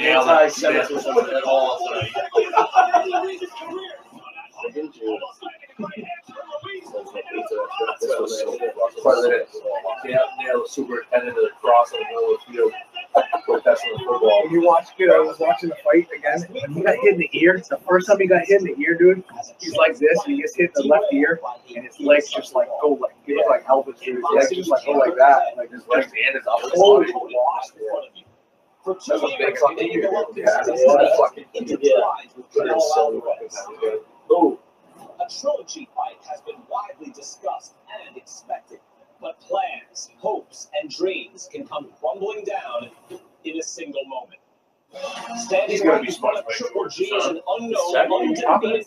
anti-Semitism at all tonight. Yeah, superintendent of the cross in the middle of the field, professional football. You watch, dude, I was watching the fight again, and he got hit in the ear. It's the first time he got hit in the ear, dude. He's like this, and he gets hit in the left ear, and his legs just like go like, he look like Elvis, dude. His legs just like go like that, like his His legs. hand is up. Holy lost, dude. That's a big fucking ear. Yeah, that's a fucking. Ooh. A trilogy fight has been widely discussed and expected, but plans, hopes, and dreams can come crumbling down in a single moment. Standing right in front of Triple G is an unknown, undefeated